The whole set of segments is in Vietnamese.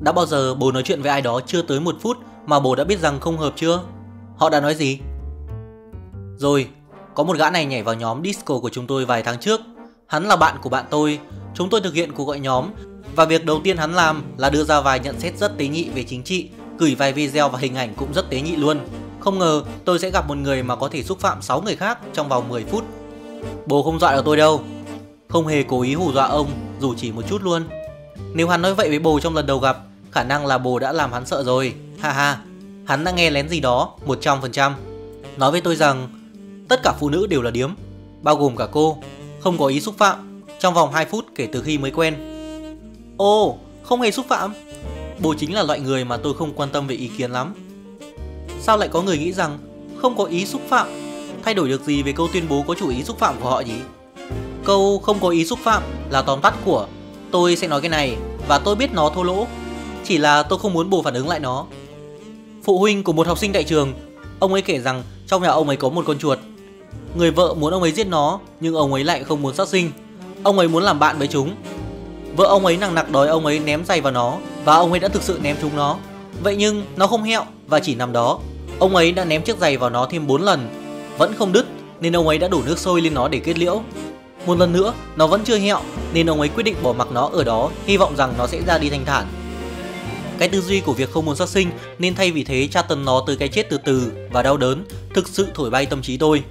Đã bao giờ bố nói chuyện với ai đó chưa tới một phút mà bố đã biết rằng không hợp chưa? Họ đã nói gì? Rồi, có một gã này nhảy vào nhóm disco của chúng tôi vài tháng trước. Hắn là bạn của bạn tôi. Chúng tôi thực hiện cuộc gọi nhóm và việc đầu tiên hắn làm là đưa ra vài nhận xét rất tế nhị về chính trị, gửi vài video và hình ảnh cũng rất tế nhị luôn. Không ngờ tôi sẽ gặp một người mà có thể xúc phạm 6 người khác trong vòng 10 phút. Bố không dọa được tôi đâu. Không hề cố ý hù dọa ông dù chỉ một chút luôn. Nếu hắn nói vậy với bố trong lần đầu gặp, khả năng là bồ đã làm hắn sợ rồi. Ha ha, hắn đã nghe lén gì đó 100%. Nói với tôi rằng tất cả phụ nữ đều là điếm, bao gồm cả cô, không có ý xúc phạm trong vòng 2 phút kể từ khi mới quen. Ồ, không hề xúc phạm. Bồ chính là loại người mà tôi không quan tâm về ý kiến lắm. Sao lại có người nghĩ rằng không có ý xúc phạm thay đổi được gì về câu tuyên bố có chủ ý xúc phạm của họ nhỉ? Câu không có ý xúc phạm là tóm tắt của tôi sẽ nói cái này và tôi biết nó thô lỗ. Chỉ là tôi không muốn bù phản ứng lại nó. Phụ huynh của một học sinh tại trường, ông ấy kể rằng trong nhà ông ấy có một con chuột. Người vợ muốn ông ấy giết nó nhưng ông ấy lại không muốn sát sinh. Ông ấy muốn làm bạn với chúng. Vợ ông ấy nặng nặc đòi ông ấy ném giày vào nó và ông ấy đã thực sự ném chúng nó. Vậy nhưng nó không hẹo và chỉ nằm đó. Ông ấy đã ném chiếc giày vào nó thêm 4 lần, vẫn không đứt nên ông ấy đã đổ nước sôi lên nó để kết liễu. Một lần nữa, nó vẫn chưa hẹo nên ông ấy quyết định bỏ mặc nó ở đó, hy vọng rằng nó sẽ ra đi thanh thản. Cái tư duy của việc không muốn sát sinh nên thay vì thế tra tấn nó tới cái chết từ từ và đau đớn, thực sự thổi bay tâm trí tôi.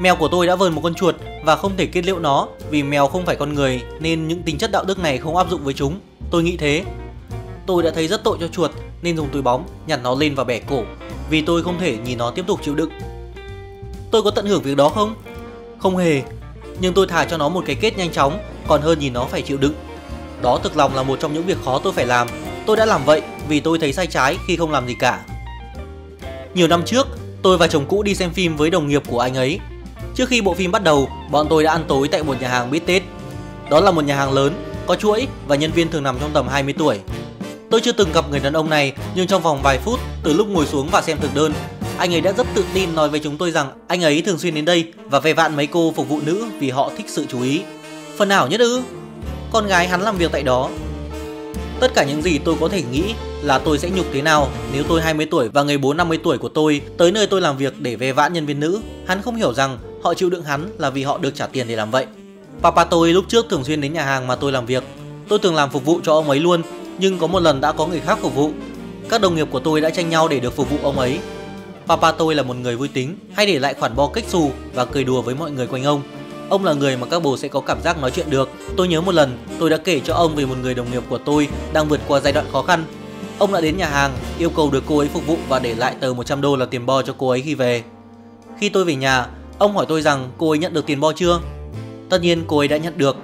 Mèo của tôi đã vờn một con chuột và không thể kết liễu nó vì mèo không phải con người nên những tính chất đạo đức này không áp dụng với chúng. Tôi nghĩ thế. Tôi đã thấy rất tội cho chuột nên dùng túi bóng nhặt nó lên và bẻ cổ vì tôi không thể nhìn nó tiếp tục chịu đựng. Tôi có tận hưởng việc đó không? Không hề. Nhưng tôi thả cho nó một cái kết nhanh chóng còn hơn nhìn nó phải chịu đựng. Đó thực lòng là một trong những việc khó tôi phải làm. Tôi đã làm vậy vì tôi thấy sai trái khi không làm gì cả. Nhiều năm trước, tôi và chồng cũ đi xem phim với đồng nghiệp của anh ấy. Trước khi bộ phim bắt đầu, bọn tôi đã ăn tối tại một nhà hàng bít tết. Đó là một nhà hàng lớn, có chuỗi và nhân viên thường nằm trong tầm 20 tuổi. Tôi chưa từng gặp người đàn ông này, nhưng trong vòng vài phút từ lúc ngồi xuống và xem thực đơn, anh ấy đã rất tự tin nói với chúng tôi rằng anh ấy thường xuyên đến đây và về vạn mấy cô phục vụ nữ vì họ thích sự chú ý. Phần nào nhất ư? Con gái hắn làm việc tại đó. Tất cả những gì tôi có thể nghĩ là tôi sẽ nhục thế nào nếu tôi 20 tuổi và người bố 50 tuổi của tôi tới nơi tôi làm việc để về vãn nhân viên nữ. Hắn không hiểu rằng họ chịu đựng hắn là vì họ được trả tiền để làm vậy. Papa tôi lúc trước thường xuyên đến nhà hàng mà tôi làm việc. Tôi thường làm phục vụ cho ông ấy luôn, nhưng có một lần đã có người khác phục vụ. Các đồng nghiệp của tôi đã tranh nhau để được phục vụ ông ấy. Papa tôi là một người vui tính, hay để lại khoản bo kích xù và cười đùa với mọi người quanh ông. Ông là người mà các bồ sẽ có cảm giác nói chuyện được. Tôi nhớ một lần, tôi đã kể cho ông về một người đồng nghiệp của tôi đang vượt qua giai đoạn khó khăn. Ông đã đến nhà hàng, yêu cầu được cô ấy phục vụ và để lại tờ 100 đô là tiền bo cho cô ấy khi về. Khi tôi về nhà, ông hỏi tôi rằng cô ấy nhận được tiền bo chưa. Tất nhiên cô ấy đã nhận được.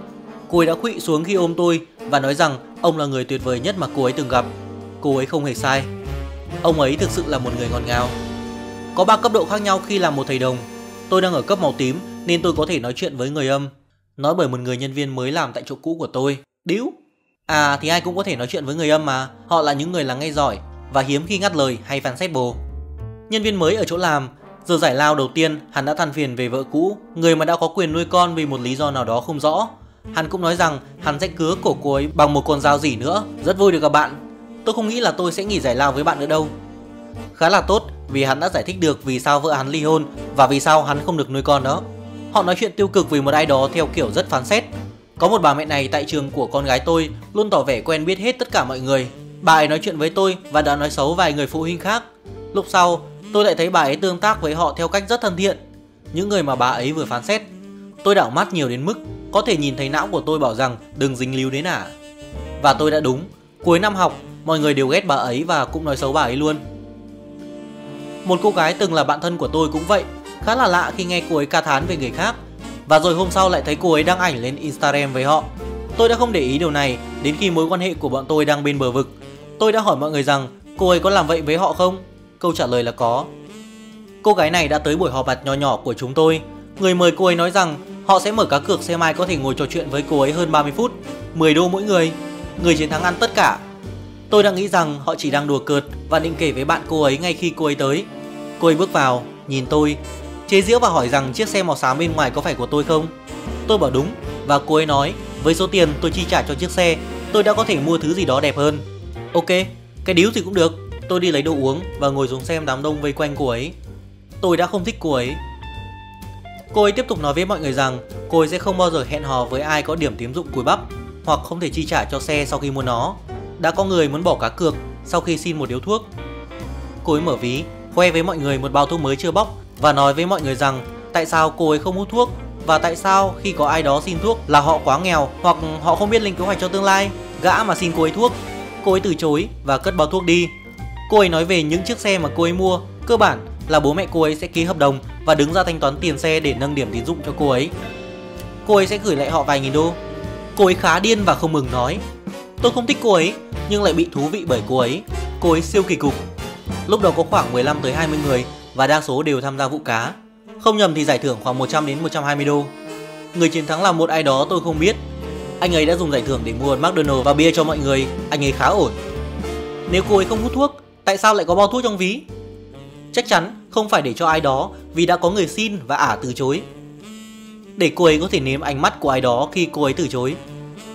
Cô ấy đã khuỵu xuống khi ôm tôi và nói rằng ông là người tuyệt vời nhất mà cô ấy từng gặp. Cô ấy không hề sai. Ông ấy thực sự là một người ngọt ngào. Có ba cấp độ khác nhau khi làm một thầy đồng. Tôi đang ở cấp màu tím nên tôi có thể nói chuyện với người âm. Nói bởi một người nhân viên mới làm tại chỗ cũ của tôi. Điếu. À thì ai cũng có thể nói chuyện với người âm mà. Họ là những người lắng nghe giỏi và hiếm khi ngắt lời hay phán xét bồ. Nhân viên mới ở chỗ làm, giờ giải lao đầu tiên hắn đã than phiền về vợ cũ, người mà đã có quyền nuôi con vì một lý do nào đó không rõ. Hắn cũng nói rằng hắn sẽ cứa cổ cô ấy bằng một con dao gì nữa. Rất vui được gặp bạn. Tôi không nghĩ là tôi sẽ nghỉ giải lao với bạn nữa đâu. Khá là tốt vì hắn đã giải thích được vì sao vợ hắn ly hôn và vì sao hắn không được nuôi con đó. Họ nói chuyện tiêu cực về một ai đó theo kiểu rất phán xét. Có một bà mẹ này tại trường của con gái tôi luôn tỏ vẻ quen biết hết tất cả mọi người. Bà ấy nói chuyện với tôi và đã nói xấu vài người phụ huynh khác. Lúc sau, tôi lại thấy bà ấy tương tác với họ theo cách rất thân thiện. Những người mà bà ấy vừa phán xét. Tôi đảo mắt nhiều đến mức có thể nhìn thấy não của tôi bảo rằng đừng dính líu đến à. Và tôi đã đúng. Cuối năm học, mọi người đều ghét bà ấy và cũng nói xấu bà ấy luôn. Một cô gái từng là bạn thân của tôi cũng vậy Khá là lạ khi nghe cô ấy ca thán về người khác. Và rồi hôm sau lại thấy cô ấy đăng ảnh lên Instagram với họ. Tôi đã không để ý điều này đến khi mối quan hệ của bọn tôi đang bên bờ vực. Tôi đã hỏi mọi người rằng cô ấy có làm vậy với họ không? Câu trả lời là có. Cô gái này đã tới buổi họp mặt nhỏ nhỏ của chúng tôi. Người mời cô ấy nói rằng họ sẽ mở cá cược xem ai có thể ngồi trò chuyện với cô ấy hơn 30 phút 10 đô mỗi người. Người chiến thắng ăn tất cả. Tôi đã nghĩ rằng họ chỉ đang đùa cợt và định kể với bạn cô ấy ngay khi cô ấy tới. Cô ấy bước vào, nhìn tôi, chế giễu và hỏi rằng chiếc xe màu xám bên ngoài có phải của tôi không. Tôi bảo đúng và cô ấy nói với số tiền tôi chi trả cho chiếc xe tôi đã có thể mua thứ gì đó đẹp hơn. Ok, cái điếu thì cũng được. Tôi đi lấy đồ uống và ngồi xuống xem đám đông vây quanh cô ấy. Tôi đã không thích cô ấy. Cô ấy tiếp tục nói với mọi người rằng cô ấy sẽ không bao giờ hẹn hò với ai có điểm tín dụng cùi bắp hoặc không thể chi trả cho xe sau khi mua nó. Đã có người muốn bỏ cá cược sau khi xin một điếu thuốc. Cô ấy mở ví, khoe với mọi người một bao thuốc mới chưa bóc và nói với mọi người rằng tại sao cô ấy không hút thuốc và tại sao khi có ai đó xin thuốc là họ quá nghèo hoặc họ không biết lên kế hoạch cho tương lai, gã mà xin cô ấy thuốc. Cô ấy từ chối và cất bao thuốc đi. Cô ấy nói về những chiếc xe mà cô ấy mua, cơ bản là bố mẹ cô ấy sẽ ký hợp đồng và đứng ra thanh toán tiền xe để nâng điểm tín dụng cho cô ấy. Cô ấy sẽ gửi lại họ vài nghìn đô. Cô ấy khá điên và không mừng nói Tôi không thích cô ấy nhưng lại bị thú vị bởi cô ấy. Cô ấy siêu kỳ cục. Lúc đầu có khoảng 15 tới 20 người và đa số đều tham gia vụ cá. Không nhầm thì giải thưởng khoảng 100 đến 120 đô. Người chiến thắng là một ai đó tôi không biết. Anh ấy đã dùng giải thưởng để mua McDonald và bia cho mọi người, anh ấy khá ổn. Nếu cô ấy không hút thuốc, tại sao lại có bao thuốc trong ví? Chắc chắn không phải để cho ai đó vì đã có người xin và ả từ chối. Để cô ấy có thể nếm ánh mắt của ai đó khi cô ấy từ chối.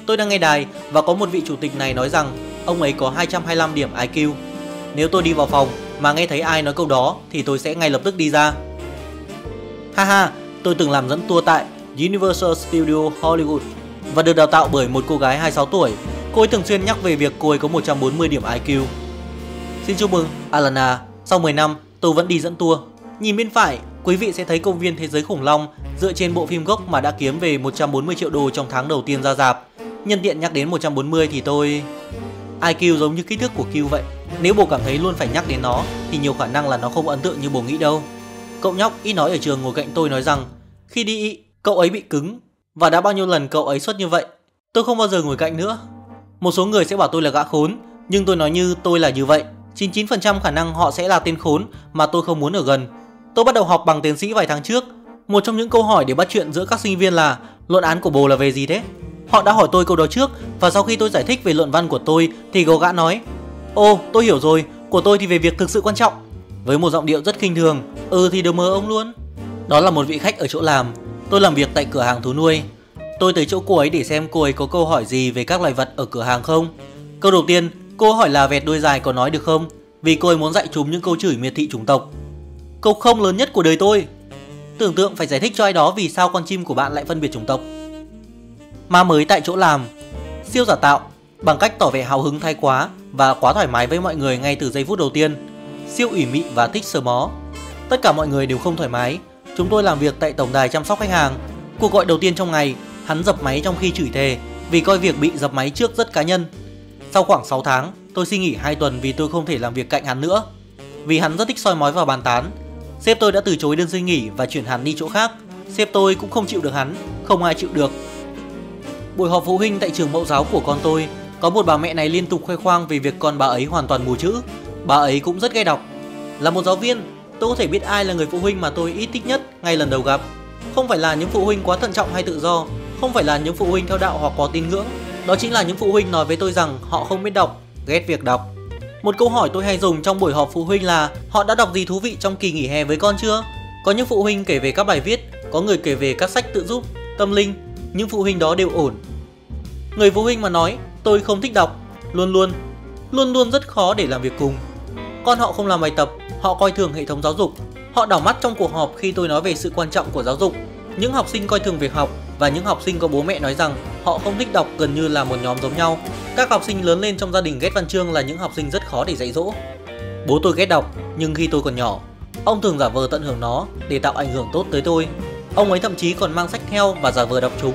Tôi đang nghe đài và có một vị chủ tịch này nói rằng ông ấy có 225 điểm IQ. Nếu tôi đi vào phòng mà nghe thấy ai nói câu đó thì tôi sẽ ngay lập tức đi ra. Haha, tôi từng làm dẫn tour tại Universal Studio Hollywood và được đào tạo bởi một cô gái 26 tuổi. Cô ấy thường xuyên nhắc về việc cô ấy có 140 điểm IQ. Xin chúc mừng, Alana. Sau 10 năm, tôi vẫn đi dẫn tour. Nhìn bên phải, quý vị sẽ thấy công viên Thế giới khủng long dựa trên bộ phim gốc mà đã kiếm về 140 triệu đô trong tháng đầu tiên ra rạp. Nhân tiện nhắc đến 140 thì tôi... IQ giống như kích thước của Q vậy. Nếu bố cảm thấy luôn phải nhắc đến nó thì nhiều khả năng là nó không ấn tượng như bố nghĩ đâu. Cậu nhóc ít nói ở trường ngồi cạnh tôi nói rằng khi đi cậu ấy bị cứng và đã bao nhiêu lần cậu ấy xuất như vậy. Tôi không bao giờ ngồi cạnh nữa. Một số người sẽ bảo tôi là gã khốn, nhưng tôi nói như tôi là như vậy. 99% khả năng họ sẽ là tên khốn mà tôi không muốn ở gần. Tôi bắt đầu học bằng tiến sĩ vài tháng trước. Một trong những câu hỏi để bắt chuyện giữa các sinh viên là luận án của bồ là về gì thế? Họ đã hỏi tôi câu đó trước và sau khi tôi giải thích về luận văn của tôi thì gấu gã nói "Ô, tôi hiểu rồi, của tôi thì về việc thực sự quan trọng. Với một giọng điệu rất khinh thường, ừ thì đều mơ ông luôn. Đó là một vị khách ở chỗ làm. Tôi làm việc tại cửa hàng thú nuôi. Tôi tới chỗ cô ấy để xem cô ấy có câu hỏi gì về các loài vật ở cửa hàng không. Câu đầu tiên, cô hỏi là vẹt đuôi dài có nói được không? Vì cô ấy muốn dạy chúng những câu chửi miệt thị chủng tộc. Câu không lớn nhất của đời tôi. Tưởng tượng phải giải thích cho ai đó vì sao con chim của bạn lại phân biệt chủng tộc. Mà mới tại chỗ làm. Siêu giả tạo bằng cách tỏ vẻ hào hứng thay quá và quá thoải mái với mọi người ngay từ giây phút đầu tiên. Siêu ủy mị và thích sờ mó. Tất cả mọi người đều không thoải mái. Chúng tôi làm việc tại tổng đài chăm sóc khách hàng. Cuộc gọi đầu tiên trong ngày, hắn dập máy trong khi chửi thề vì coi việc bị dập máy trước rất cá nhân. Sau khoảng 6 tháng, tôi xin nghỉ 2 tuần vì tôi không thể làm việc cạnh hắn nữa. Vì hắn rất thích soi mói vào bàn tán. Sếp tôi đã từ chối đơn xin nghỉ và chuyển hắn đi chỗ khác. Sếp tôi cũng không chịu được hắn, không ai chịu được. Buổi họp phụ huynh tại trường mẫu giáo của con tôi có một bà mẹ này liên tục khoe khoang về việc con bà ấy hoàn toàn mù chữ. Bà ấy cũng rất ghê đọc. Là một giáo viên, tôi có thể biết ai là người phụ huynh mà tôi ít thích nhất ngay lần đầu gặp. Không phải là những phụ huynh quá thận trọng hay tự do, không phải là những phụ huynh theo đạo hoặc có tín ngưỡng. Đó chính là những phụ huynh nói với tôi rằng họ không biết đọc, ghét việc đọc. Một câu hỏi tôi hay dùng trong buổi họp phụ huynh là họ đã đọc gì thú vị trong kỳ nghỉ hè với con chưa? Có những phụ huynh kể về các bài viết, có người kể về các sách tự giúp, tâm linh, những phụ huynh đó đều ổn. Người phụ huynh mà nói tôi không thích đọc, luôn luôn, luôn luôn rất khó để làm việc cùng. Con họ không làm bài tập, họ coi thường hệ thống giáo dục. Họ đảo mắt trong cuộc họp khi tôi nói về sự quan trọng của giáo dục. Những học sinh coi thường việc học và những học sinh có bố mẹ nói rằng họ không thích đọc gần như là một nhóm giống nhau. Các học sinh lớn lên trong gia đình ghét văn chương là những học sinh rất khó để dạy dỗ. Bố tôi ghét đọc, nhưng khi tôi còn nhỏ, ông thường giả vờ tận hưởng nó để tạo ảnh hưởng tốt tới tôi. Ông ấy thậm chí còn mang sách theo và giả vờ đọc chúng.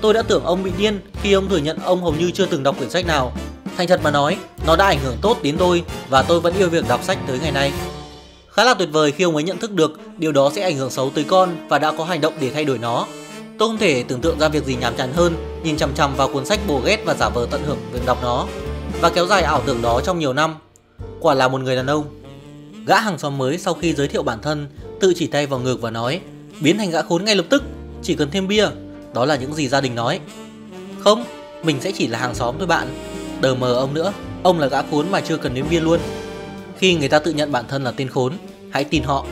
Tôi đã tưởng ông bị điên khi ông thừa nhận ông hầu như chưa từng đọc quyển sách nào. Thành thật mà nói, nó đã ảnh hưởng tốt đến tôi và tôi vẫn yêu việc đọc sách tới ngày nay. Khá là tuyệt vời khi ông ấy nhận thức được điều đó sẽ ảnh hưởng xấu tới con và đã có hành động để thay đổi nó. Tôi không thể tưởng tượng ra việc gì nhàm chán hơn nhìn chằm chằm vào cuốn sách bồ ghét và giả vờ tận hưởng việc đọc nó và kéo dài ảo tưởng đó trong nhiều năm. Quả là một người đàn ông. Gã hàng xóm mới sau khi giới thiệu bản thân tự chỉ tay vào ngực và nói biến thành gã khốn ngay lập tức, chỉ cần thêm bia. Đó là những gì gia đình nói. Không, mình sẽ chỉ là hàng xóm thôi bạn. Đờ mờ ông nữa, ông là gã khốn mà chưa cần đến bia luôn. Khi người ta tự nhận bản thân là tên khốn, hãy tin họ.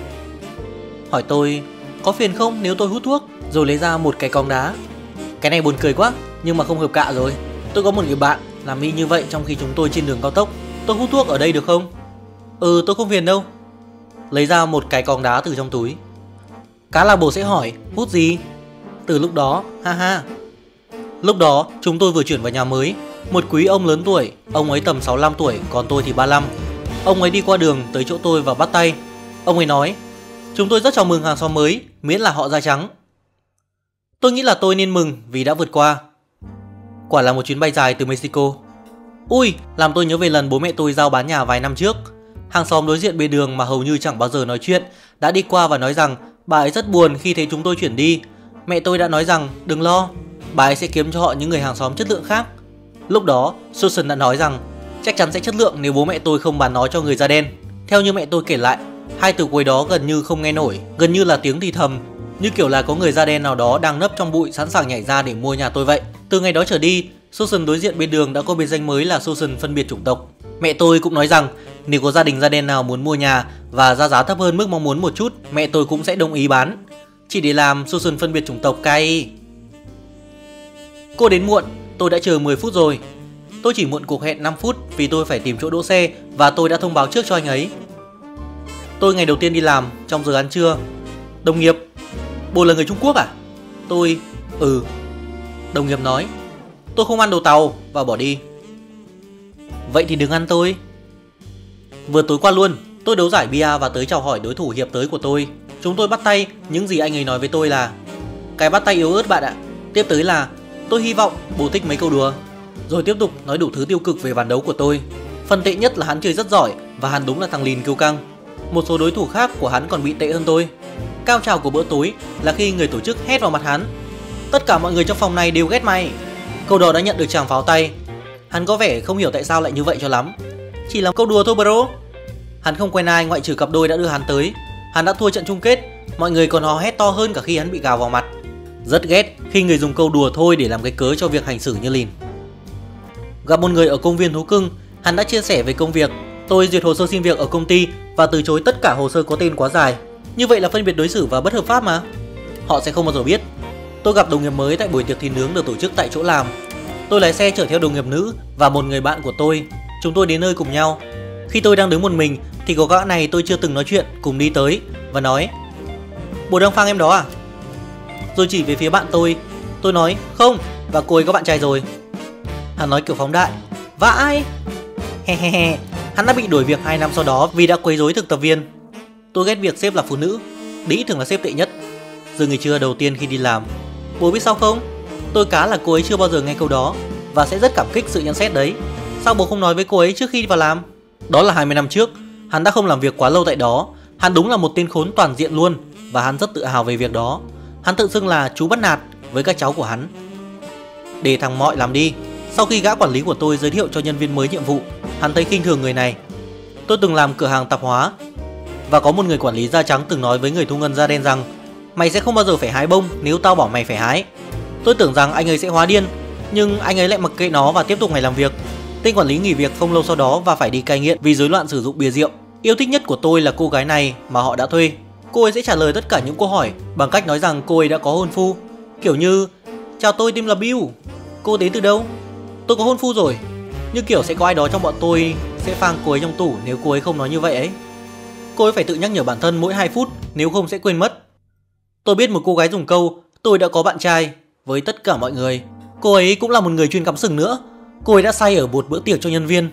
Hỏi tôi, có phiền không nếu tôi hút thuốc rồi lấy ra một cái cong đá? Cái này buồn cười quá, nhưng mà không hợp cạ rồi. Tôi có một người bạn làm y như vậy trong khi chúng tôi trên đường cao tốc. Tôi hút thuốc ở đây được không? Ừ, tôi không phiền đâu. Lấy ra một cái còng đá từ trong túi. Cá là bồ sẽ hỏi, hút gì? Từ lúc đó, ha ha. Lúc đó, chúng tôi vừa chuyển vào nhà mới. Một quý ông lớn tuổi, ông ấy tầm 65 tuổi, còn tôi thì 35. Ông ấy đi qua đường tới chỗ tôi và bắt tay. Ông ấy nói, chúng tôi rất chào mừng hàng xóm mới, miễn là họ da trắng. Tôi nghĩ là tôi nên mừng vì đã vượt qua. Quả là một chuyến bay dài từ Mexico. Ui, làm tôi nhớ về lần bố mẹ tôi giao bán nhà vài năm trước. Hàng xóm đối diện bên đường mà hầu như chẳng bao giờ nói chuyện đã đi qua và nói rằng bà ấy rất buồn khi thấy chúng tôi chuyển đi. Mẹ tôi đã nói rằng đừng lo, bà ấy sẽ kiếm cho họ những người hàng xóm chất lượng khác. Lúc đó, Susan đã nói rằng chắc chắn sẽ chất lượng nếu bố mẹ tôi không bán nó cho người da đen. Theo như mẹ tôi kể lại, hai từ cuối đó gần như không nghe nổi, gần như là tiếng thì thầm, như kiểu là có người da đen nào đó đang nấp trong bụi sẵn sàng nhảy ra để mua nhà tôi vậy. Từ ngày đó trở đi, Susan đối diện bên đường đã có biệt danh mới là Susan phân biệt chủng tộc. Mẹ tôi cũng nói rằng nếu có gia đình da đen nào muốn mua nhà và ra giá thấp hơn mức mong muốn một chút, mẹ tôi cũng sẽ đồng ý bán. Chỉ để làm Susan phân biệt chủng tộc cay. Cô đến muộn, tôi đã chờ 10 phút rồi. Tôi chỉ muộn cuộc hẹn 5 phút vì tôi phải tìm chỗ đỗ xe và tôi đã thông báo trước cho anh ấy. Tôi ngày đầu tiên đi làm trong giờ ăn trưa. Đồng nghiệp, bố là người Trung Quốc à? Tôi, ừ. Đồng nghiệp nói, tôi không ăn đồ tàu và bỏ đi. Vậy thì đừng ăn tôi. Vừa tối qua luôn, tôi đấu giải bia và tới chào hỏi đối thủ hiệp tới của tôi. Chúng tôi bắt tay, những gì anh ấy nói với tôi là Cái bắt tay yếu ớt bạn ạ. Tiếp tới là tôi hy vọng bố thích mấy câu đùa. Rồi tiếp tục nói đủ thứ tiêu cực về ván đấu của tôi. Phần tệ nhất là hắn chơi rất giỏi và hắn đúng là thằng lìn kiêu căng. Một số đối thủ khác của hắn còn bị tệ hơn tôi. Cao trào của bữa tối là khi người tổ chức hét vào mặt hắn. Tất cả mọi người trong phòng này đều ghét mày. Câu đó đã nhận được tràng pháo tay. Hắn có vẻ không hiểu tại sao lại như vậy cho lắm. Chỉ là câu đùa thôi bro. Hắn không quen ai ngoại trừ cặp đôi đã đưa hắn tới. Hắn đã thua trận chung kết, mọi người còn hò hét to hơn cả khi hắn bị gào vào mặt. Rất ghét khi người dùng câu đùa thôi để làm cái cớ cho việc hành xử như lìn. Gặp một người ở công viên thú cưng, hắn đã chia sẻ về công việc. Tôi duyệt hồ sơ xin việc ở công ty và từ chối tất cả hồ sơ có tên quá dài. Như vậy là phân biệt đối xử và bất hợp pháp mà. Họ sẽ không bao giờ biết. Tôi gặp đồng nghiệp mới tại buổi tiệc thịt nướng được tổ chức tại chỗ làm. Tôi lái xe chở theo đồng nghiệp nữ và một người bạn của tôi. Chúng tôi đến nơi cùng nhau. Khi tôi đang đứng một mình, thì có gã này tôi chưa từng nói chuyện cùng đi tới và nói "Bộ đang phang em đó à? Rồi chỉ về phía bạn tôi Tôi nói, không, và cô ấy có bạn trai rồi Hắn nói kiểu phóng đại Vãi Hehehe Hắn đã bị đuổi việc 2 năm sau đó vì đã quấy rối thực tập viên Tôi ghét việc sếp là phụ nữ Đĩ thường là sếp tệ nhất Giờ người chưa đầu tiên khi đi làm Bố biết sao không? Tôi cá là cô ấy chưa bao giờ nghe câu đó Và sẽ rất cảm kích sự nhận xét đấy. Sao bố không nói với cô ấy trước khi vào làm? Đó là 20 năm trước, Hắn đã không làm việc quá lâu tại đó. Hắn đúng là một tên khốn toàn diện luôn Và hắn rất tự hào về việc đó. Hắn tự xưng là chú bắt nạt với các cháu của hắn. Để thằng mọi làm đi, Sau khi gã quản lý của tôi giới thiệu cho nhân viên mới nhiệm vụ, Hắn thấy khinh thường người này. Tôi từng làm cửa hàng tạp hóa Và có một người quản lý da trắng từng nói với người thu ngân da đen rằng, Mày sẽ không bao giờ phải hái bông nếu tao bảo mày phải hái. Tôi tưởng rằng anh ấy sẽ hóa điên Nhưng anh ấy lại mặc kệ nó và tiếp tục ngày làm việc Tên quản lý nghỉ việc không lâu sau đó và phải đi cai nghiện vì rối loạn sử dụng bia rượu. Yêu thích nhất của tôi là cô gái này mà họ đã thuê. Cô ấy sẽ trả lời tất cả những câu hỏi bằng cách nói rằng cô ấy đã có hôn phu. Kiểu như, chào tôi tên là Bill. Cô đến từ đâu? Tôi có hôn phu rồi. Như kiểu sẽ có ai đó trong bọn tôi sẽ phang cô ấy trong tủ nếu cô ấy không nói như vậy ấy. Cô ấy phải tự nhắc nhở bản thân mỗi 2 phút nếu không sẽ quên mất. Tôi biết một cô gái dùng câu tôi đã có bạn trai với tất cả mọi người. Cô ấy cũng là một người chuyên cắm sừng nữa Cô ấy đã say ở một bữa tiệc cho nhân viên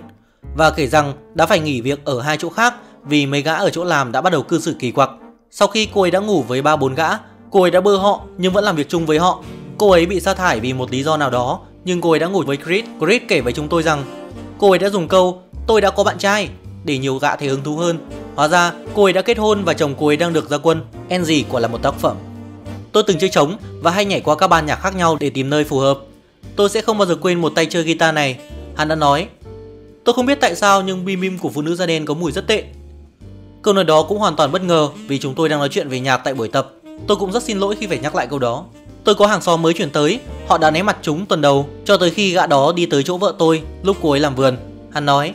và kể rằng đã phải nghỉ việc ở hai chỗ khác vì mấy gã ở chỗ làm đã bắt đầu cư xử kỳ quặc. Sau khi cô ấy đã ngủ với ba bốn gã, cô ấy đã bơ họ nhưng vẫn làm việc chung với họ. Cô ấy bị sa thải vì một lý do nào đó, nhưng cô ấy đã ngủ với Chris. Chris kể với chúng tôi rằng cô ấy đã dùng câu tôi đã có bạn trai để nhiều gã thấy hứng thú hơn. Hóa ra cô ấy đã kết hôn và chồng cô ấy đang được ra quân. Enzy quả là một tác phẩm. Tôi từng chơi trống và hay nhảy qua các ban nhạc khác nhau để tìm nơi phù hợp. Tôi sẽ không bao giờ quên một tay chơi guitar này. Hắn đã nói. Tôi không biết tại sao nhưng bim bim của phụ nữ da đen có mùi rất tệ. Câu nói đó cũng hoàn toàn bất ngờ vì chúng tôi đang nói chuyện về nhạc tại buổi tập. Tôi cũng rất xin lỗi khi phải nhắc lại câu đó. Tôi có hàng xóm mới chuyển tới, họ đã né mặt chúng tuần đầu cho tới khi gã đó đi tới chỗ vợ tôi lúc cô ấy làm vườn. Hắn nói,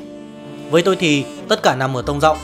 với tôi thì tất cả nằm ở tông giọng